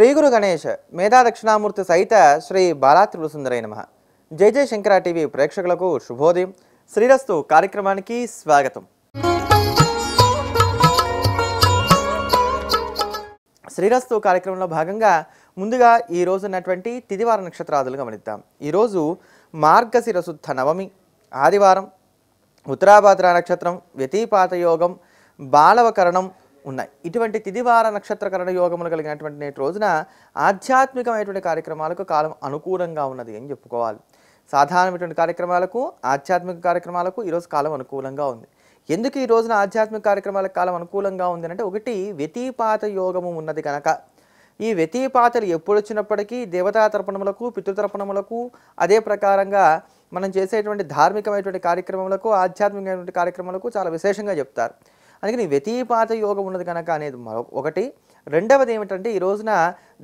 శ్రీ గురు గణేష్ మేధా దక్షిణామూర్తి సహిత శ్రీ బాలాత్రిపుర సుందరై నమ. జై జై శంకర టీవీ ప్రేక్షకులకు శుభోదయం. శ్రీరస్తు కార్యక్రమానికి స్వాగతం. శ్రీరస్తు కార్యక్రమంలో భాగంగా ముందుగా ఈ రోజు ఉన్నటువంటి తిదివార నక్షత్రాదులు గమనిద్దాం. ఈరోజు మార్గశిర శుద్ధ నవమి ఆదివారం ఉత్తరాభాద్ర నక్షత్రం వ్యతిపాత యోగం బాలవకరణం ఉన్నాయి. ఇటువంటి తిదివార నక్షత్రకరణ యోగములు కలిగినటువంటి నేటి రోజున ఆధ్యాత్మికమైనటువంటి కార్యక్రమాలకు కాలం అనుకూలంగా ఉన్నది అని చెప్పుకోవాలి. సాధారణమైనటువంటి కార్యక్రమాలకు ఆధ్యాత్మిక కార్యక్రమాలకు ఈరోజు కాలం అనుకూలంగా ఉంది. ఎందుకు ఈ రోజున ఆధ్యాత్మిక కార్యక్రమాలకు కాలం అనుకూలంగా ఉంది అంటే ఒకటి వ్యతిపాత యోగము ఉన్నది కనుక ఈ వ్యతిపాతలు ఎప్పుడు వచ్చినప్పటికీ దేవతా తర్పణములకు పితృతర్పణములకు అదే ప్రకారంగా మనం చేసేటువంటి ధార్మికమైనటువంటి కార్యక్రమములకు ఆధ్యాత్మికమైనటువంటి కార్యక్రమాలకు చాలా విశేషంగా చెప్తారు. అందుకని వ్యతిపాత యోగం ఉన్నది కనుక అనేది మరో ఒకటి. రెండవది ఏమిటంటే ఈ రోజున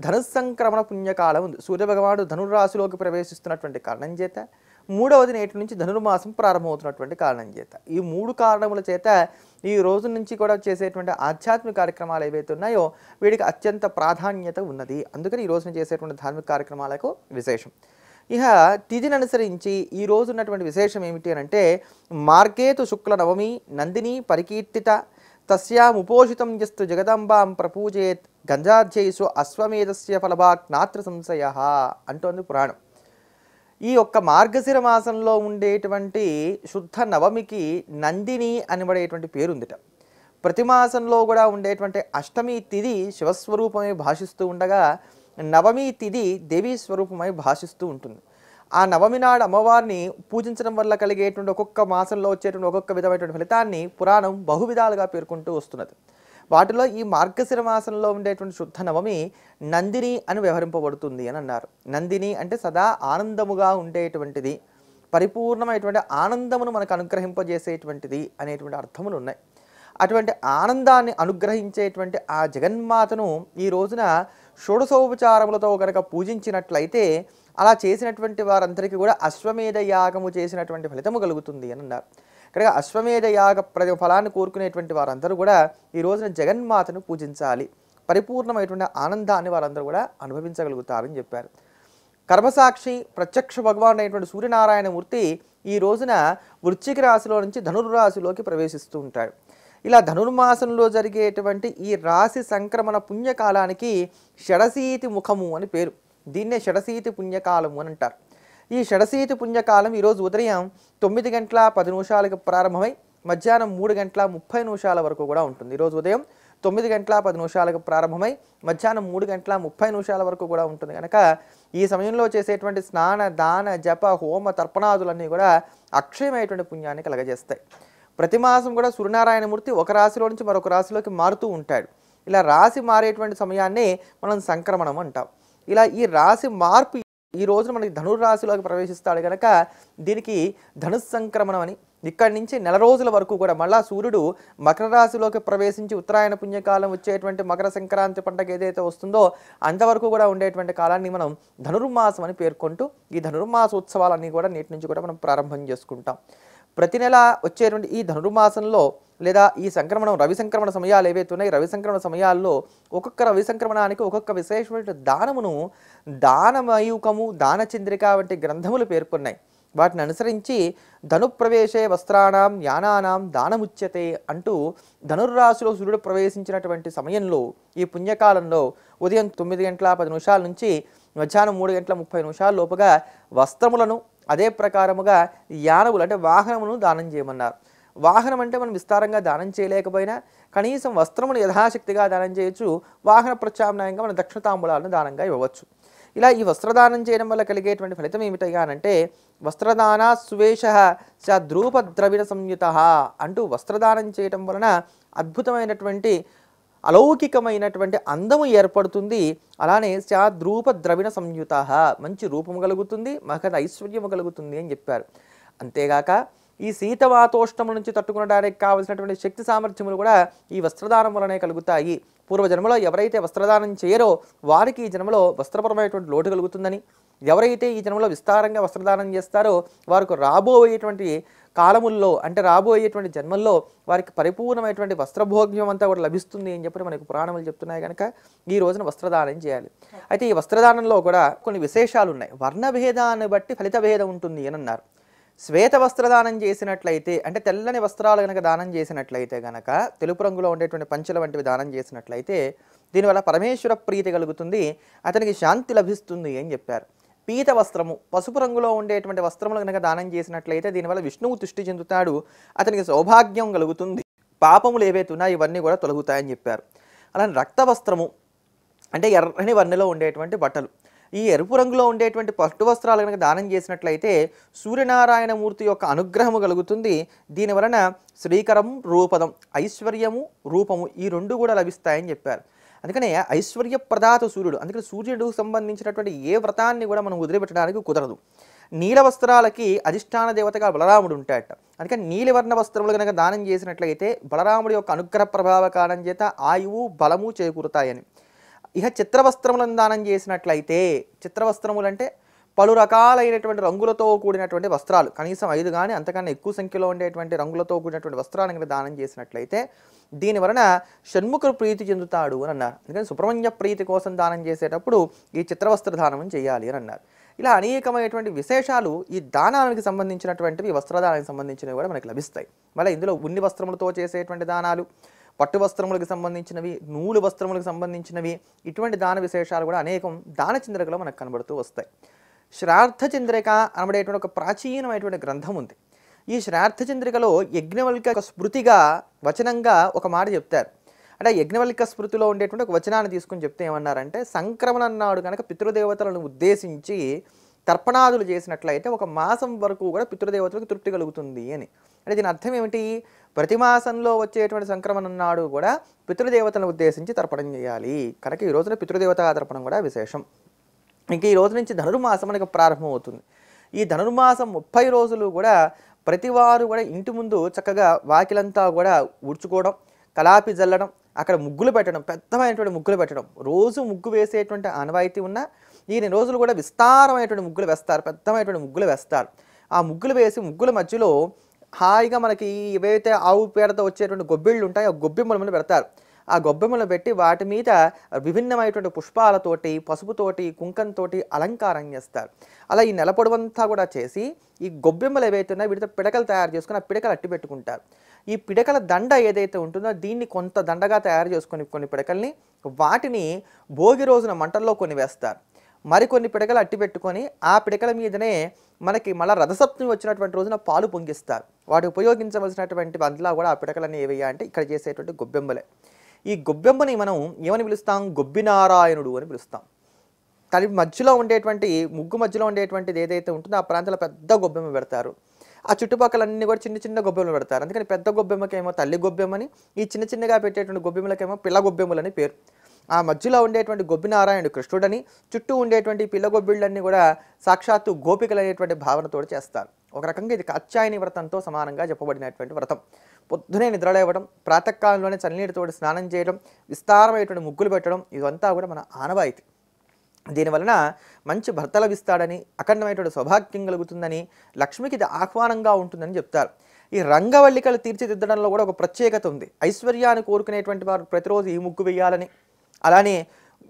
ధనుస్సంక్రమణ పుణ్యకాలం ఉంది. సూర్యభగవానుడు ధనుర్రాశిలోకి ప్రవేశిస్తున్నటువంటి కారణం చేత మూడవది నేటి నుంచి ధనుర్మాసం ప్రారంభమవుతున్నటువంటి కారణం చేత. ఈ మూడు కారణముల చేత ఈ రోజు నుంచి కూడా చేసేటువంటి ఆధ్యాత్మిక కార్యక్రమాలు ఏవైతే ఉన్నాయో వీడికి అత్యంత ప్రాధాన్యత ఉన్నది. అందుకని ఈ రోజున చేసేటువంటి ధార్మిక కార్యక్రమాలకు విశేషం. ఇక తిథిని అనుసరించి ఈ రోజు ఉన్నటువంటి విశేషం ఏమిటి అని అంటే మార్గేతు శుక్ల నవమి నందిని పరికీర్తిత తస్యాముపోషితం యస్తు జగదంబాం ప్రపూజేత్ గంజాధ్యయసు అశ్వమేధస్య ఫలభాక్ నాత్ర సంశయ అంటోంది పురాణం. ఈ యొక్క మార్గశిర మాసంలో ఉండేటువంటి శుద్ధ నవమికి నందిని అనబడేటువంటి పేరుందిట. ప్రతి మాసంలో కూడా ఉండేటువంటి అష్టమి తిథి శివస్వరూపమే భాషిస్తూ ఉండగా నవమి తిథి దేవీ స్వరూపమై భాషిస్తూ ఉంటుంది. ఆ నవమి నాడు అమ్మవారిని పూజించడం వల్ల కలిగేటువంటి ఒక్కొక్క మాసంలో వచ్చేటువంటి ఒక్కొక్క విధమైనటువంటి ఫలితాన్ని పురాణం బహువిధాలుగా పేర్కొంటూ వస్తున్నది. వాటిలో ఈ మార్గశిర మాసంలో ఉండేటువంటి శుద్ధ నవమి నందిని అని వ్యవహరింపబడుతుంది అని అన్నారు. నందిని అంటే సదా ఆనందముగా ఉండేటువంటిది పరిపూర్ణమైనటువంటి ఆనందమును మనకు అనుగ్రహింపజేసేటువంటిది అనేటువంటి అర్థములు ఉన్నాయి. అటువంటి ఆనందాన్ని అనుగ్రహించేటువంటి ఆ జగన్మాతను ఈ రోజున షోడశోపచారములతో కనుక పూజించినట్లయితే అలా చేసినటువంటి వారందరికీ కూడా అశ్వమేధ యాగము చేసినటువంటి ఫలితము కలుగుతుంది అని అన్నారు. కనుక అశ్వమేధ యాగ ప్రతి ఫలాన్ని కోరుకునేటువంటి వారందరూ కూడా ఈ రోజున జగన్మాతను పూజించాలి. పరిపూర్ణమైనటువంటి ఆనందాన్ని వారందరూ కూడా అనుభవించగలుగుతారని చెప్పారు. కర్మసాక్షి ప్రత్యక్ష భగవాన్ అయినటువంటి సూర్యనారాయణమూర్తి ఈ రోజున వృశ్చిక రాశిలో నుంచి ధనుర్రాశిలోకి ప్రవేశిస్తూ ఉంటాడు. ఇలా ధనుర్మాసంలో జరిగేటువంటి ఈ రాశి సంక్రమణ పుణ్యకాలానికి షడశీతి ముఖము అని పేరు. దీన్నే షడశీతి పుణ్యకాలము అని అంటారు. ఈ షడశీతి పుణ్యకాలం ఈరోజు ఉదయం తొమ్మిది గంటల పది నిమిషాలకు ప్రారంభమై మధ్యాహ్నం మూడు గంటల ముప్పై నిమిషాల వరకు కూడా ఉంటుంది. ఈరోజు ఉదయం తొమ్మిది గంటల పది నిమిషాలకు ప్రారంభమై మధ్యాహ్నం మూడు గంటల ముప్పై నిమిషాల వరకు కూడా ఉంటుంది. కనుక ఈ సమయంలో చేసేటువంటి స్నాన దాన జప హోమ తర్పణాదులన్నీ కూడా అక్షయమైనటువంటి పుణ్యాన్ని కలగజేస్తాయి. ప్రతి మాసం కూడా సూర్యనారాయణమూర్తి ఒక రాశిలో నుంచి మరొక రాశిలోకి మారుతూ ఉంటాడు. ఇలా రాశి మారేటువంటి సమయాన్నే మనం సంక్రమణం అంటాం. ఇలా ఈ రాశి మార్పు ఈ రోజున మనకి ధనుర్రాశిలోకి ప్రవేశిస్తాడు కనుక దీనికి ధనుస్ సంక్రమణం అని ఇక్కడి నుంచి నెల రోజుల వరకు కూడా మళ్ళా సూర్యుడు మకర రాశిలోకి ప్రవేశించి ఉత్తరాయణ పుణ్యకాలం వచ్చేటువంటి మకర సంక్రాంతి పండగ ఏదైతే వస్తుందో అంతవరకు కూడా ఉండేటువంటి కాలాన్ని మనం ధనుర్మాసం అని పేర్కొంటూ ఈ ధనుర్మాస ఉత్సవాలన్నీ కూడా నేటి నుంచి కూడా మనం ప్రారంభం చేసుకుంటాం. ప్రతి నెల వచ్చేటువంటి ఈ ధనుర్మాసంలో లేదా ఈ సంక్రమణం రవి సంక్రమణ సమయాలు ఏవైతే ఉన్నాయి రవి సంక్రమణ సమయాల్లో ఒక్కొక్క రవి సంక్రమణానికి ఒక్కొక్క విశేషమైన దానమును దానమయూకము దానచంద్రిక వంటి గ్రంథములు పేర్కొన్నాయి. వాటిని అనుసరించి ధనుప్రవేశే వస్త్రాణం యానానాం దానముచ్యతే అంటూ ధనుర్రాశిలో సూర్యుడు ప్రవేశించినటువంటి సమయంలో ఈ పుణ్యకాలంలో ఉదయం తొమ్మిది గంటల పది నిమిషాల నుంచి మధ్యాహ్నం మూడు గంటల ముప్పై నిమిషాల లోపుగా వస్త్రములను అదే ప్రకారముగా యానవులు అంటే వాహనమును దానం చేయమన్నారు. వాహనం అంటే మనం విస్తారంగా దానం చేయలేకపోయినా కనీసం వస్త్రమును యథాశక్తిగా దానం చేయొచ్చు వాహన ప్రత్యామ్నాయంగా మన దక్షిణతాంబూలాలను దానంగా ఇవ్వవచ్చు. ఇలా ఈ వస్త్రదానం చేయడం వల్ల కలిగేటువంటి ఫలితం ఏమిటయ్యా అంటే వస్త్రదాన సువేష సద్రూప ద్రవిణ సంయుత అంటూ వస్త్రదానం చేయటం వలన అద్భుతమైనటువంటి అలౌకికమైనటువంటి అందము ఏర్పడుతుంది. అలానే సాద్రూప ద్రవిణ సంయుత మంచి రూపము కలుగుతుంది మహద ఐశ్వర్యము కలుగుతుంది అని చెప్పారు. అంతేగాక ఈ శీతవాతోష్ణముల నుంచి తట్టుకునడానికి కావలసినటువంటి శక్తి సామర్థ్యములు కూడా ఈ వస్త్రదానం వలనే కలుగుతాయి. పూర్వజన్మలో ఎవరైతే వస్త్రదానం చేయరో వారికి ఈ జన్మలో వస్త్రపరమైనటువంటి లోటు కలుగుతుందని. ఎవరైతే ఈ జన్మలో విస్తారంగా వస్త్రదానం చేస్తారో వారికి రాబోయేటువంటి కాలముల్లో అంటే రాబోయేటువంటి జన్మల్లో వారికి పరిపూర్ణమైనటువంటి వస్త్రభోగ్యం అంతా కూడా లభిస్తుంది అని చెప్పి మనకు పురాణములు చెప్తున్నాయి కనుక ఈ రోజున వస్త్రదానం చేయాలి. అయితే ఈ వస్త్రదానంలో కూడా కొన్ని విశేషాలు ఉన్నాయి వర్ణభేదాన్ని బట్టి ఫలిత భేదం ఉంటుంది అని అన్నారు. శ్వేత వస్త్రదానం చేసినట్లయితే అంటే తెల్లని వస్త్రాలు కనుక దానం చేసినట్లయితే గనక తెలుపు రంగులో ఉండేటువంటి పంచల వంటివి దానం చేసినట్లయితే దీనివల్ల పరమేశ్వర ప్రీతి కలుగుతుంది అతనికి శాంతి లభిస్తుంది అని చెప్పారు. పీత వస్త్రము పసుపు రంగులో ఉండేటువంటి వస్త్రములు కనుక దానం చేసినట్లయితే దీనివల్ల విష్ణువు తుష్టి చెందుతాడు అతనికి సౌభాగ్యం కలుగుతుంది. పాపములు ఏవైతే ఉన్నాయో ఇవన్నీ కూడా తొలగుతాయని చెప్పారు. అలానే రక్త వస్త్రము అంటే ఎర్రని వన్నెలో ఉండేటువంటి బట్టలు. ఈ ఎరుపు రంగులో ఉండేటువంటి పట్టు వస్త్రాలు కనుక దానం చేసినట్లయితే సూర్యనారాయణ మూర్తి యొక్క అనుగ్రహము కలుగుతుంది. దీని వలన శ్రీకరం రూపదం ఐశ్వర్యము రూపము ఈ రెండు కూడా లభిస్తాయని చెప్పారు. అందుకనే ఐశ్వర్య ప్రదాత సూర్యుడు అందుకని సూర్యుడు సంబంధించినటువంటి ఏ వ్రతాన్ని కూడా మనం వదిలిపెట్టడానికి కుదరదు. నీల వస్త్రాలకి అధిష్టాన దేవతగా బలరాముడు ఉంటాడట. అందుకని నీలివర్ణ వస్త్రములు కనుక దానం చేసినట్లయితే బలరాముడి యొక్క అనుగ్రహ ప్రభావ కారణం చేత ఆయువు బలము చేకూరుతాయని. ఇక చిత్రవస్త్రములను దానం చేసినట్లయితే చిత్రవస్త్రములు అంటే పలు రకాలైనటువంటి రంగులతో కూడినటువంటి వస్త్రాలు. కనీసం ఐదు కానీ అంతకన్నా ఎక్కువ సంఖ్యలో ఉండేటువంటి రంగులతో కూడినటువంటి వస్త్రాలను దానం చేసినట్లయితే దీని వలన షణ్ముఖుడు ప్రీతి చెందుతాడు అని అన్నారు. అందుకని సుబ్రహ్మణ్య ప్రీతి కోసం దానం చేసేటప్పుడు ఈ చిత్రవస్త్ర దానం చేయాలి అని అన్నారు. ఇలా అనేకమైనటువంటి విశేషాలు ఈ దానానికి సంబంధించినటువంటివి వస్త్రదానానికి సంబంధించినవి కూడా మనకి లభిస్తాయి. మళ్ళీ ఇందులో ఉన్ని వస్త్రములతో చేసేటువంటి దానాలు పట్టు వస్త్రములకు సంబంధించినవి నూలు వస్త్రములకు సంబంధించినవి ఇటువంటి దాన విశేషాలు కూడా అనేకం దాన చంద్రికలో మనకు కనబడుతూ వస్తాయి. శ్రార్థ చంద్రిక అనబడేటువంటి ఒక ప్రాచీనమైనటువంటి గ్రంథం ఉంది. ఈ శ్రార్థ చంద్రికలో యజ్ఞవల్క స్మృతిగా వచనంగా ఒక మాట చెప్తారు. అంటే యజ్ఞవల్క స్మృతిలో ఉండేటువంటి ఒక వచనాన్ని తీసుకుని చెప్తే ఏమన్నారంటే సంక్రమణ నాడు కనుక పితృదేవతలను ఉద్దేశించి తర్పణాదులు చేసినట్లయితే ఒక మాసం వరకు కూడా పితృదేవతలకు తృప్తి కలుగుతుంది అని. అంటే దీని అర్థం ఏమిటి? ప్రతి మాసంలో వచ్చేటువంటి సంక్రమణ నాడు కూడా పితృదేవతలను ఉద్దేశించి తర్పణం చేయాలి. కనుక ఈ రోజున పితృదేవత తర్పణం కూడా విశేషం. ఇంకా ఈ రోజు నుంచి ధనుర్మాసం మనకు ప్రారంభమవుతుంది. ఈ ధనుర్మాసం ముప్పై రోజులు కూడా ప్రతివారు కూడా ఇంటి ముందు చక్కగా వాకిలంతా కూడా ఊడ్చుకోవడం కలాపి జల్లడం అక్కడ ముగ్గులు పెట్టడం పెద్దమైనటువంటి ముగ్గులు పెట్టడం. రోజు ముగ్గు వేసేటువంటి ఆనవాయితీ ఉన్న ఈయన రోజులు కూడా విస్తారమైనటువంటి ముగ్గులు వేస్తారు పెద్దమైనటువంటి ముగ్గులు వేస్తారు. ఆ ముగ్గులు వేసి ముగ్గుల మధ్యలో హాయిగా మనకి ఏవైతే ఆవు పేడతో వచ్చేటువంటి గొబ్బిళ్ళు ఉంటాయో ఆ గొబ్బెమ్మలను పెడతారు. ఆ గొబ్బెమ్మలు పెట్టి వాటి మీద విభిన్నమైనటువంటి పుష్పాలతోటి పసుపుతోటి కుంకంతోటి అలంకారం చేస్తారు. అలా ఈ నెల పొడవంతా కూడా చేసి ఈ గొబ్బెమ్మలు ఏవైతే ఉన్నాయో వీటితో పిడకలు తయారు చేసుకుని ఆ పిడకలు అట్టి పెట్టుకుంటారు. ఈ పిడకల దండ ఏదైతే ఉంటుందో దీన్ని కొంత దండగా తయారు చేసుకొని కొన్ని పిడకల్ని వాటిని భోగి రోజున మంటల్లో కొన్ని వేస్తారు. మరికొన్ని పిడకలు అట్టి పెట్టుకొని ఆ పిడకల మీదనే మనకి మళ్ళీ రథసప్తమి వచ్చినటువంటి రోజున పాలు పొంగిస్తారు. వాటి ఉపయోగించవలసినటువంటి బండ్లా కూడా ఆ పిడకలని ఏవయ్యా అంటే ఇక్కడ చేసేటువంటి గొబ్బెమ్మలే ఈ గొబ్బెమ్మని మనం ఏమని పిలుస్తాం? గొబ్బినారాయణుడు అని పిలుస్తాం. తలి మధ్యలో ఉండేటువంటి ముగ్గు మధ్యలో ఉండేటువంటిది ఏదైతే ఉంటుందో ఆ ప్రాంతంలో పెద్ద గొబ్బెమ్మ పెడతారు. ఆ చుట్టుపక్కలన్నీ కూడా చిన్న చిన్న గొబ్బెమ్మలు పెడతారు. అందుకని పెద్ద గొబ్బెమ్మకేమో తల్లి గొబ్బెమ్మని ఈ చిన్న చిన్నగా పెట్టేటువంటి గొబ్బెమ్మలకేమో పిల్ల గొబ్బెమ్మలని పేరు. ఆ మధ్యలో ఉండేటువంటి గొబ్బినారాయణుడు కృష్ణుడని చుట్టూ ఉండేటువంటి పిల్లగొబ్బిళ్ళన్నీ కూడా సాక్షాత్తు గోపికలు అనేటువంటి భావనతో చేస్తారు. ఒక రకంగా ఇది కాత్యాయని వ్రతంతో సమానంగా చెప్పబడినటువంటి వ్రతం. పొద్దునే నిద్రలేవడం ప్రాతకాలంలోనే చన్నీటితోటి స్నానం చేయడం విస్తారమైనటువంటి ముగ్గులు పెట్టడం ఇదంతా కూడా మన ఆనవాయితీ. దీనివలన మంచి భర్త లభిస్తాడని అఖండమైనటువంటి సౌభాగ్యం కలుగుతుందని లక్ష్మికి ఇది ఆహ్వానంగా ఉంటుందని చెప్తారు. ఈ రంగవల్లికలు తీర్చిదిద్దడంలో కూడా ఒక ప్రత్యేకత ఉంది. ఐశ్వర్యాన్ని కోరుకునేటువంటి వారు ప్రతిరోజు ఈ ముగ్గు వేయాలని అలానే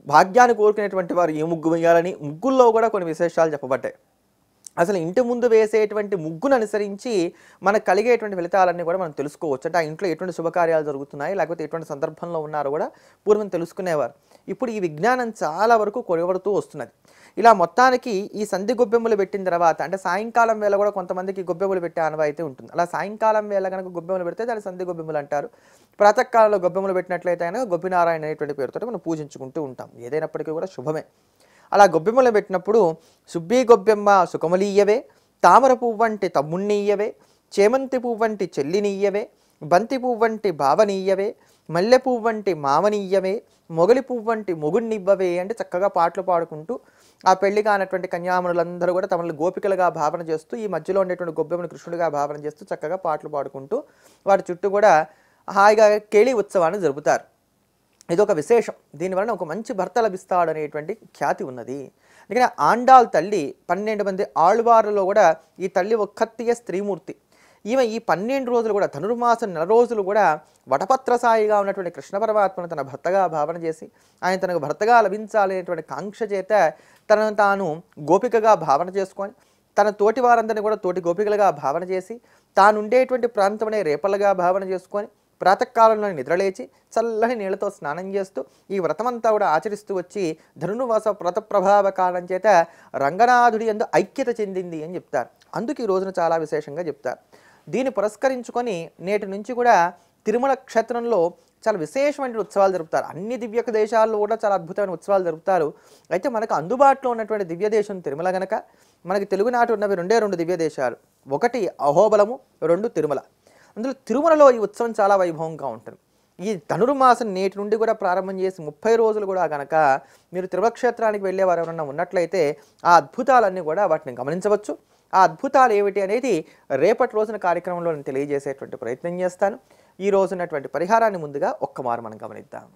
భాగ్యాన్ని కోరుకునేటువంటి వారు ఏ ముగ్గు వేయాలని ముగ్గుల్లో కూడా కొన్ని విశేషాలు చెప్పబడ్డాయి. అసలు ఇంటి ముందు వేసేటువంటి ముగ్గును అనుసరించి మనకు కలిగేటువంటి ఫలితాలన్నీ కూడా మనం తెలుసుకోవచ్చు. అంటే ఆ ఇంట్లో ఎటువంటి శుభకార్యాలు జరుగుతున్నాయి లేకపోతే ఎటువంటి సందర్భంలో ఉన్నారో కూడా పూర్వం తెలుసుకునేవారు. ఇప్పుడు ఈ విజ్ఞానం చాలా వరకు కొరవడుతూ వస్తున్నది. ఇలా మొత్తానికి ఈ సంధి గొబ్బెమ్మలు పెట్టిన తర్వాత అంటే సాయంకాలం వేళ కూడా కొంతమందికి గొబ్బెమ్మలు పెట్టే ఆనవాయితీ ఉంటుంది. అలా సాయంకాలం వేళ కనుక గొబ్బెమ్మలు పెడితే దాన్ని సంధి గొబ్బెమ్మలు అంటారు. ప్రాతకాలంలో గొబ్బెమ్మలు పెట్టినట్లయితే కనుక గొబ్బినారాయణ అనేటువంటి పేరుతో మనం పూజించుకుంటూ ఉంటాం. ఏదైనప్పటికీ కూడా శుభమే. అలా గొబ్బెమ్మలు పెట్టినప్పుడు సుబ్బీ గొబ్బెమ్మ సుఖములీయవే తామర పువ్వు వంటి తమ్ముణ్ణీయవే చేమంతి పువ్వు వంటి చెల్లినీయవే బంతి పువ్వు వంటి భావనీయవే మల్లె పువ్వంటి మామనీయమే మొగలి పువ్వు వంటి మొగుణ్ణివ్వవే అంటే చక్కగా పాటలు పాడుకుంటూ ఆ పెళ్ళి కానటువంటి కన్యామణులందరూ కూడా తమని గోపికలుగా భావన చేస్తూ ఈ మధ్యలో ఉండేటువంటి గొబ్బెమ్మని కృష్ణుడిగా భావన చేస్తూ చక్కగా పాటలు పాడుకుంటూ వారి చుట్టూ కూడా హాయిగా కేళి ఉత్సవాన్ని జరుపుతారు. ఇది ఒక విశేషం దీనివలన ఒక మంచి భర్త లభిస్తాడు అనేటువంటి ఖ్యాతి ఉన్నది. అందుకనే ఆండాల్ తల్లి పన్నెండు మంది ఆళ్వార్లలో కూడా ఈ తల్లి ఒక్కత్తియే స్త్రీమూర్తి. ఈమె ఈ పన్నెండు రోజులు కూడా ధనుర్మాసం నెల రోజులు కూడా వటపత్ర సాయిగా ఉన్నటువంటి కృష్ణ పరమాత్మను తన భర్తగా భావన చేసి ఆయన తనకు భర్తగా లభించాలనేటువంటి కాంక్ష చేత తనను తాను గోపికగా భావన చేసుకొని తన తోటి వారందరినీ కూడా తోటి గోపికలుగా భావన చేసి తానుండేటువంటి ప్రాంతమనే రేపలుగా భావన చేసుకొని ప్రాతకాలంలో నిద్రలేచి చల్లని నీళ్ళతో స్నానం చేస్తూ ఈ వ్రతమంతా కూడా ఆచరిస్తూ వచ్చి ధనుర్వాస వ్రత ప్రభావ కాలం చేత రంగనాథుడి ఎందు ఐక్యత చెందింది అని చెప్తారు. అందుకు ఈ రోజున చాలా విశేషంగా చెప్తారు. దీన్ని పురస్కరించుకొని నేటి నుంచి కూడా తిరుమల క్షేత్రంలో చాలా విశేషమైన ఉత్సవాలు జరుపుతారు. అన్ని దివ్య దేశాల్లో కూడా చాలా అద్భుతమైన ఉత్సవాలు జరుపుతారు. అయితే మనకు అందుబాటులో ఉన్నటువంటి దివ్య దేశం తిరుమల గనక మనకి తెలుగునాటి ఉన్నవి రెండే రెండు దివ్య దేశాలు. ఒకటి అహోబలము రెండు తిరుమల. అందులో తిరుమలలో ఈ ఉత్సవం చాలా వైభవంగా ఉంటుంది. ఈ ధనుర్మాసం నేటి నుండి కూడా ప్రారంభం చేసి ముప్పై రోజులు కూడా కనుక మీరు తిరుమల క్షేత్రానికి వెళ్ళేవారు ఎవరన్నా ఉన్నట్లయితే ఆ అద్భుతాలన్నీ కూడా వాటిని గమనించవచ్చు. ఆ అద్భుతాలు ఏమిటి అనేది రేపటి రోజున కార్యక్రమంలో నేను తెలియజేసేటువంటి ప్రయత్నం చేస్తాను. ఈ రోజున్నటువంటి పరిహారాన్ని ముందుగా ఒక్కమారు మనం గమనిద్దాం.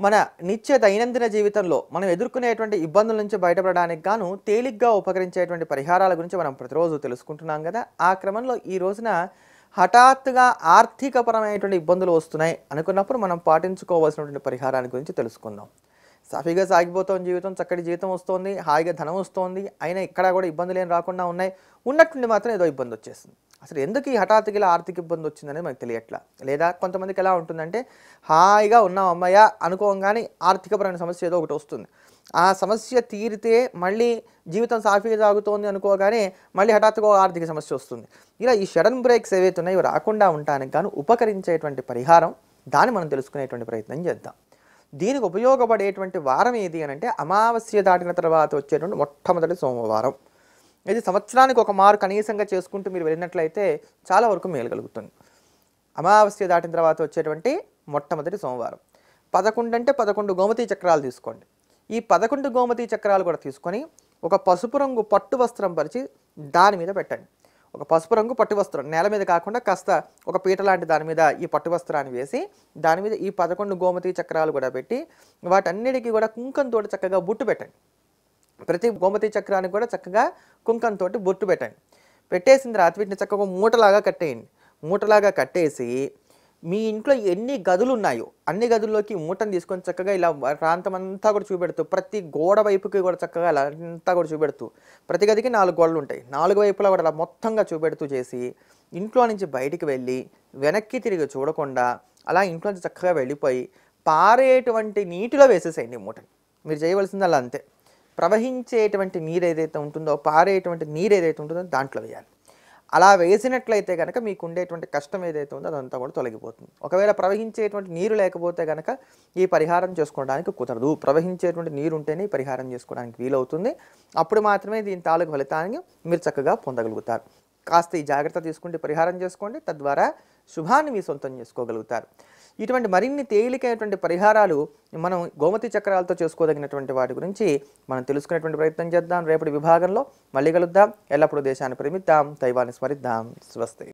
మన నిత్య దైనందిన జీవితంలో మనం ఎదుర్కొనేటువంటి ఇబ్బందుల నుంచి బయటపడడానికి గాను తేలిగ్గా ఉపకరించేటువంటి పరిహారాల గురించి మనం ప్రతిరోజు తెలుసుకుంటున్నాం కదా. ఆ క్రమంలో ఈ రోజున హఠాత్తుగా ఆర్థికపరమైనటువంటి ఇబ్బందులు వస్తున్నాయి అనుకున్నప్పుడు మనం పాటించుకోవాల్సినటువంటి పరిహారాన్ని గురించి తెలుసుకుందాం. సాఫీగా సాగిపోతుంది జీవితం చక్కటి జీవితం వస్తుంది హాయిగా ధనం వస్తుంది అయినా ఇక్కడ కూడా ఇబ్బందులు ఏం రాకుండా ఉన్నాయి. ఉన్నట్టుండి మాత్రం ఏదో ఇబ్బంది వచ్చేస్తుంది అసలు ఎందుకు ఈ హఠాత్తుగా ఇలా ఆర్థిక ఇబ్బంది వచ్చిందనేది మనకు తెలియట్లా. లేదా కొంతమందికి ఎలా ఉంటుందంటే హాయిగా ఉన్నాం అమ్మయ్య అనుకోగానే ఆర్థికపరమైన సమస్య ఏదో ఒకటి వస్తుంది. ఆ సమస్య తీరితే మళ్ళీ జీవితం సాఫీగా సాగుతోంది అనుకోగానే మళ్ళీ హఠాత్తుగా ఆర్థిక సమస్య వస్తుంది. ఇలా ఈ షడన్ బ్రేక్స్ ఏవైతే ఉన్నాయో రాకుండా ఉండటానికి గాను ఉపకరించేటువంటి పరిహారం దాన్ని మనం తెలుసుకునేటువంటి ప్రయత్నం చేద్దాం. దీనికి ఉపయోగపడేటువంటి వారం ఏది అని అంటే అమావాస్య దాటిన తర్వాత వచ్చేటువంటి మొట్టమొదటి సోమవారం. ఇది సంవత్సరానికి ఒక మారు కనీసంగా చేసుకుంటూ మీరు వెళ్ళినట్లయితే చాలా వరకు మేలు కలుగుతుంది. అమావాస్య దాటిన తర్వాత వచ్చేటువంటి మొట్టమొదటి సోమవారం. పదకొండు అంటే పదకొండు గోమతి చక్రాలు తీసుకోండి. ఈ పదకొండు గోమతి చక్రాలు కూడా తీసుకొని ఒక పసుపు రంగు పట్టు వస్త్రం పరిచి దాని మీద పెట్టండి. ఒక పసుపు రంగు పట్టు వస్త్రం. నేల మీద కాకుండా కాస్త ఒక పీట లాంటి దాని మీద ఈ పట్టు వస్త్రాన్ని వేసి దాని మీద ఈ పదకొండు గోమతి చక్రాలు కూడా పెట్టి వాటన్నిటికీ కూడా కుంకంతో చక్కగా బుట్టు పెట్టండి. ప్రతి గోమతి చక్రానికి కూడా చక్కగా కుంకంతో బొట్టు పెట్టండి. పెట్టేసిన తర్వాత వీటిని చక్కగా మూటలాగా కట్టేయండి. మూటలాగా కట్టేసి మీ ఇంట్లో ఎన్ని గదులు ఉన్నాయో అన్ని గదుల్లోకి మూటను తీసుకొని చక్కగా ఇలా ప్రాంతం అంతా కూడా చూపెడుతూ ప్రతి గోడ వైపుకి కూడా చక్కగా ఇలా అంతా కూడా చూపెడుతూ ప్రతి గదికి నాలుగు గోడలు ఉంటాయి. నాలుగు వైపులా కూడా అలా మొత్తంగా చూపెడుతూ చేసి ఇంట్లో నుంచి బయటికి వెళ్ళి వెనక్కి తిరిగి చూడకుండా అలా ఇంట్లో నుంచి చక్కగా వెళ్ళిపోయి పారేటువంటి నీటిలో వేసేసేయండి మూటని. మీరు చేయవలసింది అలా అంతే. ప్రవహించేటువంటి నీరు ఏదైతే ఉంటుందో పారేటువంటి నీరు ఏదైతే ఉంటుందో దాంట్లో వేయాలి. అలా వేసినట్లయితే కనుక మీకు ఉండేటువంటి కష్టం ఏదైతే ఉందో అదంతా కూడా తొలగిపోతుంది. ఒకవేళ ప్రవహించేటువంటి నీరు లేకపోతే కనుక ఈ పరిహారం చేసుకోవడానికి కుదరదు. ప్రవహించేటువంటి నీరు ఉంటేనే పరిహారం చేసుకోవడానికి వీలవుతుంది. అప్పుడు మాత్రమే దీని తాలూకు ఫలితాన్ని మీరు చక్కగా పొందగలుగుతారు. కాస్త ఈ జాగ్రత్త తీసుకుంటే పరిహారం చేసుకోండి. తద్వారా శుభాన్ని మీ సొంతం చేసుకోగలుగుతారు. ఇటువంటి మరిన్ని తేలికైనటువంటి పరిహారాలు మనం గోమతి చక్రాలతో చేసుకోదగినటువంటి వాటి గురించి మనం తెలుసుకునేటువంటి ప్రయత్నం చేద్దాం. రేపటి విభాగంలో మళ్ళీ కలుద్దాం. ఎల్లప్పుడూ దేశాన్ని ప్రేమిద్దాం. దైవాన్ని స్మరిద్దాం. స్వస్తి.